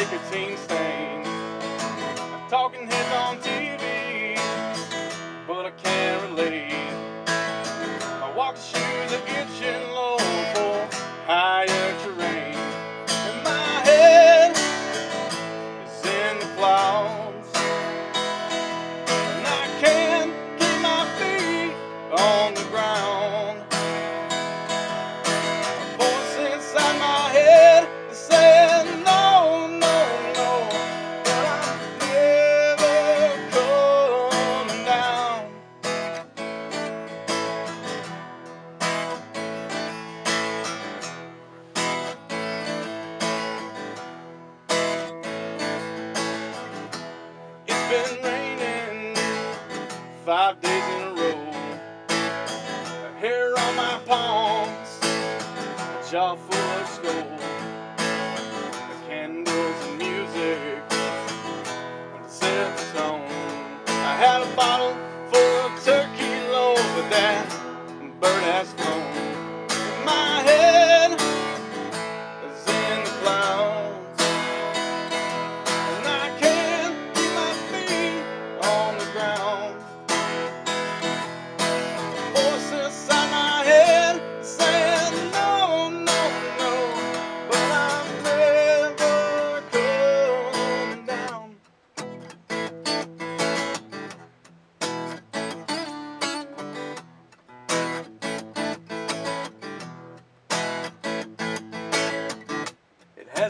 nicotine stains. Talking heads on TV, but I can't relate. Been raining five days in a row. Hair on my palms, a jaw full of snow. The candles and music set the tone. I had a bottle full of turkey loaf, but that bird has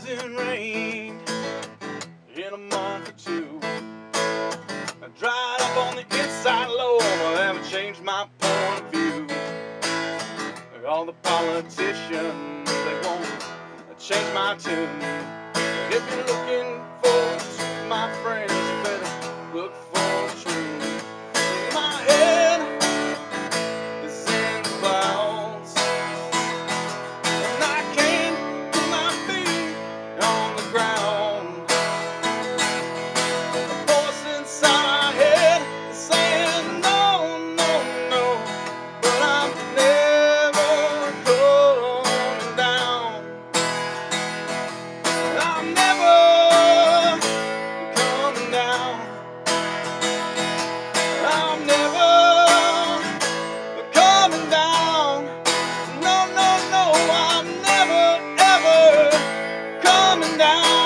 hasn't rained in a month or two. I dried up on the inside low, I haven't changed my point of view. All the politicians, they won't change my tune. If you're looking now.